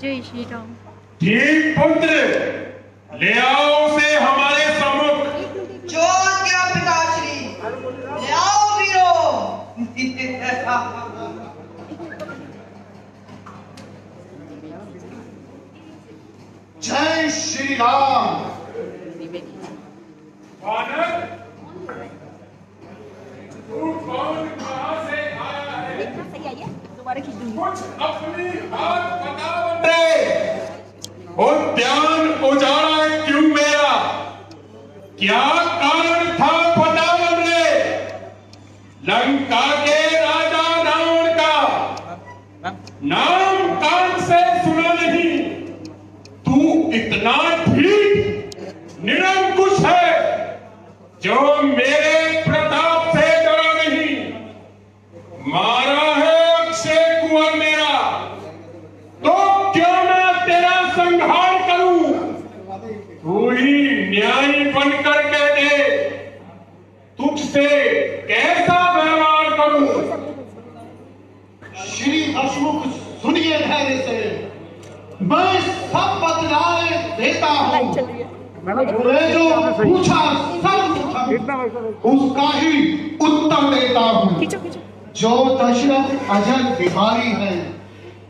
जय श्री राम। ठीक पुत्र ले आओ से हमारे सम्मुख। जो क्या पिताश्री ले आओ वीरो। जय श्री राम वानर तू कौन कहाँ से आया है बंदे उद्यान उजाड़ा है क्यों मेरा क्या कारण था पता बंदे लंका के राजा रावण का नाम कान से सुना नहीं तू इतना ठीक निरंकुश है जो मेरे प्रताप से डरा नहीं मारा है अक्षय कुंवर मेरा तो क्यों मैं तेरा संहार करूँ तू ही न्यायी बनकर कह दे। तुझसे कैसा व्यवहार करूँ? श्री हसमुख सुनिए धैर्य से। मैं सब बदलाए देता हूँ। मैं जो पूछा सब उसका ही उत्तर देता हूँ। जो दशरथ अजल बिहारी है।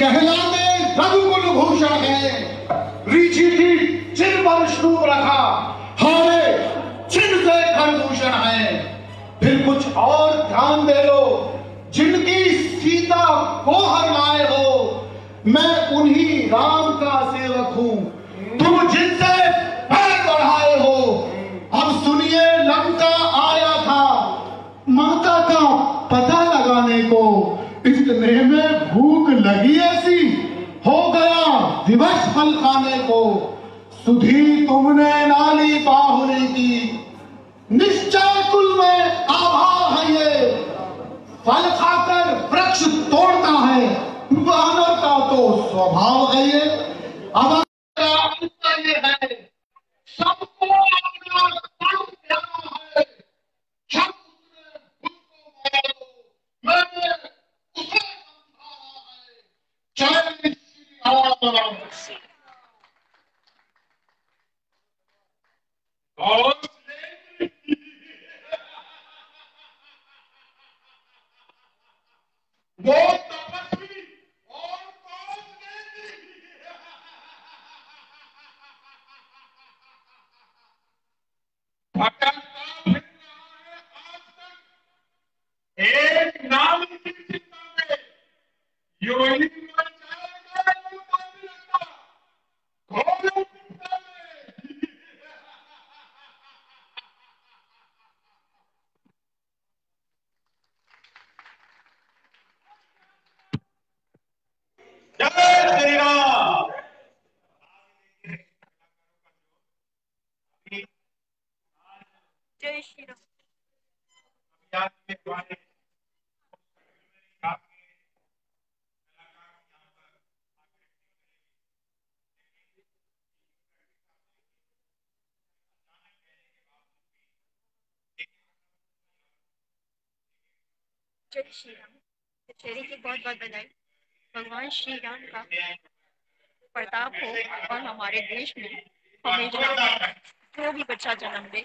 कहलाते रघुकुल भूषण है ऋषि थी चिर पर श्रूप रखा। हारे चिन्ह से खरदूषण है। फिर कुछ और ध्यान दे लो, जिनकी सीता को हर लाए हो, मैं उन्हीं राम का सेवक हूँ। तुम जिनसे पैर बढ़ाए हो, अब सुनिए, लंका आया था। माता का पता लगाने को इतने में भूख लगी हो दिवस फल खाने को सुधी तुमने नाली बाहुली की। निश्चय कुल में आभा है ये। फल खाकर वृक्ष तोड़ता है वानर का तो स्वभाव है ये। अब आपका अंतर ये है सबको अपना कर्म प्यारा है जब उसने खुद को मारा तो मैंने उसे समझाया है जय श्री राम और वो तपस्वी और कौन भटकता फिर रहा है आज तक एक नाम की चिंता में यो ही मर जाएगा यो बाकी रहता घोड़ों चिंता में जय श्री राम जय श्री राम। जय श्री राम। दशहरे की बहुत बहुत बधाई भगवान श्री राम का प्रताप हो और हमारे देश में हमेशा जो भी बच्चा जन्म ले